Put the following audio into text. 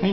可